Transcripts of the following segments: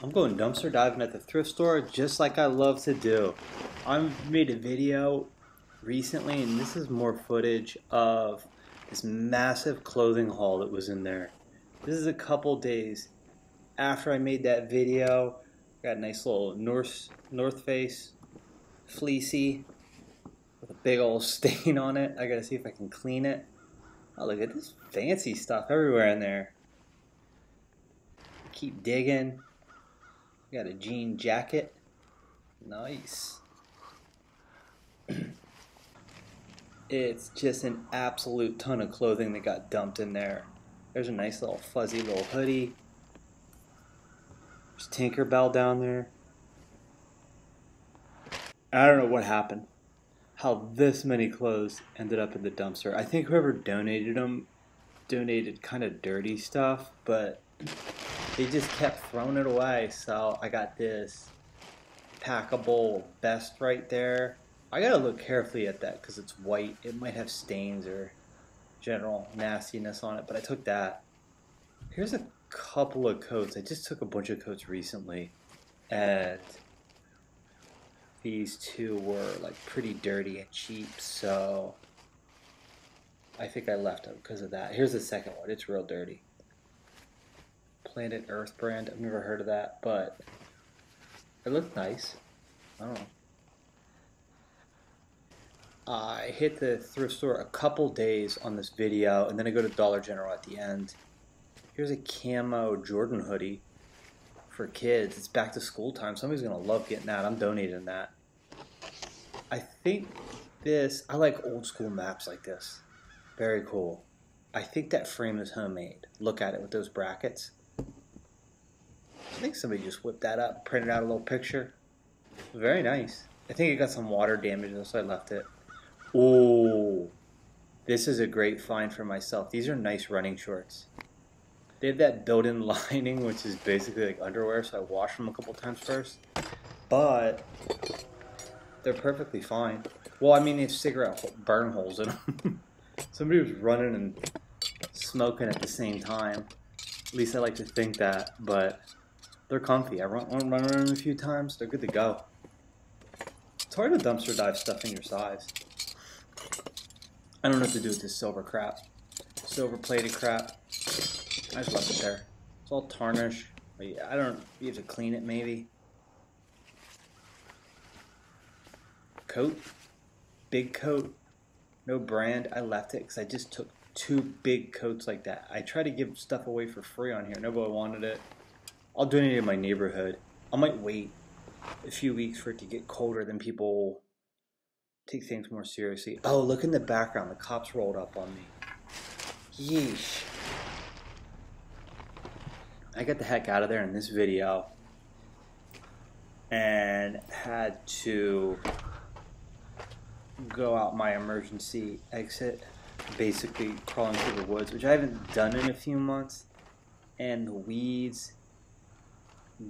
I'm going dumpster diving at the thrift store just like I love to do. I made a video recently, and this is more footage of this massive clothing haul that was in there. This is a couple days after I made that video. Got a nice little North North Face fleecy with a big old stain on it. I gotta see if I can clean it. Oh, look at this fancy stuff everywhere in there. Keep digging. Got a jean jacket. Nice. it's just an absolute ton of clothing that got dumped in there. There's a nice little fuzzy little hoodie. There's Tinkerbell down there. I don't know what happened. How this many clothes ended up in the dumpster. I think whoever donated them donated kind of dirty stuff, but they just kept throwing it away. So I got this packable vest right there. I gotta look carefully at that because it's white. It might have stains or general nastiness on it, but I took that. Here's a couple of coats. I just took a bunch of coats recently, and these two were like pretty dirty and cheap, so I think I left them because of that. Here's the second one. It's real dirty. Planet Earth brand. I've never heard of that, but it looked nice. I don't know. I hit the thrift store a couple days on this video, and then I go to Dollar General at the end. Here's a camo Jordan hoodie for kids. It's back to school time. Somebody's gonna love getting that. I'm donating that. I think this. I like old school maps like this. Very cool. I think that frame is homemade. Look at it with those brackets. I think somebody just whipped that up, printed out a little picture. Very nice. I think it got some water damage, so I left it. Oh, this is a great find for myself. These are nice running shorts. They have that built-in lining, which is basically like underwear, so I wash them a couple times first. But they're perfectly fine. Well, I mean, they have cigarette burn holes in them. Somebody was running and smoking at the same time. At least I like to think that, but they're comfy. I run, run around them a few times. They're good to go. It's hard to dumpster dive stuff in your size. I don't know what to do with this silver crap. Silver plated crap. I just left it there. It's all tarnished. I don't. You have to clean it maybe. Coat. Big coat. No brand. I left it because I just took two big coats like that. I try to give stuff away for free on here. Nobody wanted it. I'll donate it in my neighborhood. I might wait a few weeks for it to get colder, then people take things more seriously. Oh, look in the background. The cops rolled up on me. Yeesh. I got the heck out of there in this video and had to go out my emergency exit, basically crawling through the woods, which I haven't done in a few months. And the weeds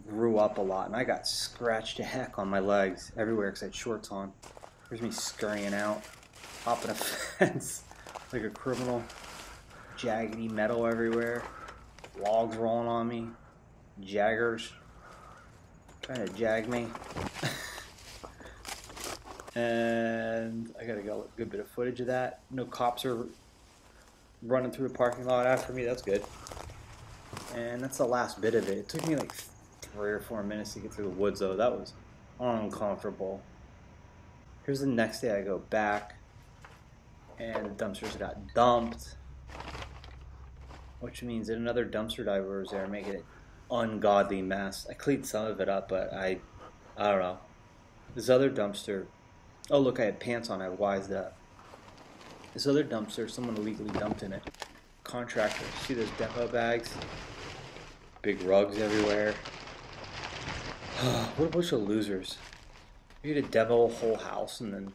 grew up a lot, and I got scratched to heck on my legs everywhere because I had shorts on. There's me scurrying out, hopping a fence like a criminal. Jaggedy metal everywhere, logs rolling on me, jaggers trying to jag me. and I got a good bit of footage of that. No cops are running through the parking lot after me. That's good. And that's the last bit of it. It took me like three or four minutes to get through the woods, though. That was uncomfortable. Here's the next day I go back, and the dumpsters got dumped, which means that another dumpster diver was there making it ungodly mess. I cleaned some of it up, but I, I don't know. This other dumpster, oh look, I had pants on. I wised up. This other dumpster, someone illegally dumped in it. Contractor, see those depot bags? Big rugs everywhere. what a bunch of losers. You need to demo a whole house and then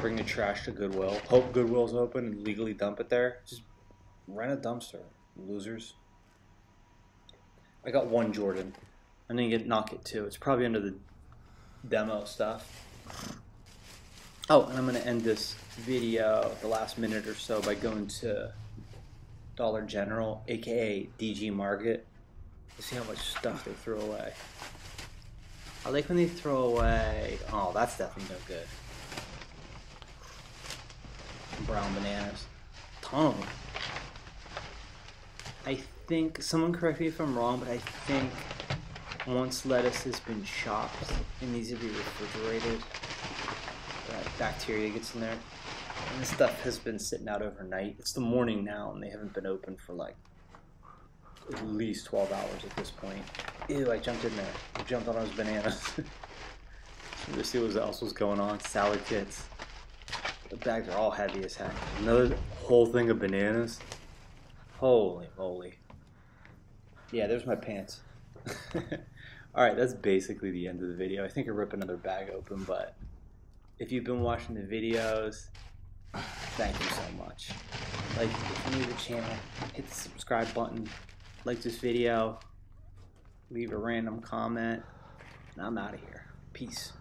bring the trash to Goodwill. Hope Goodwill's open and legally dump it there. Just rent a dumpster, losers. I got one Jordan. I'm gonna get knock it too. It's probably under the demo stuff. Oh, and I'm gonna end this video, the last minute or so, by going to Dollar General, aka DG Market, to see how much stuff they throw away. I like when they throw away. Oh, that's definitely no good. Brown bananas. Ton of them. I think, someone correct me if I'm wrong, but I think once lettuce has been chopped, it needs to be refrigerated. That bacteria gets in there. And this stuff has been sitting out overnight. It's the morning now, and they haven't been open for like at least 12 hours at this point. Ew, I jumped in there. I jumped on those bananas. Let's see what else was going on. Salad kits. The bags are all heavy as heck. Another whole thing of bananas. Holy moly. Yeah, there's my pants. Alright, that's basically the end of the video. I think I rip another bag open, but if you've been watching the videos, thank you so much. Like, if you're new to the channel, hit the subscribe button, like this video, leave a random comment, and I'm out of here. Peace.